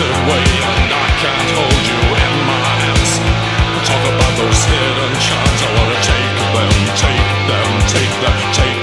your way, and I can't hold you in my hands. Talk about those hidden charms. I wanna take them, take them, take them, take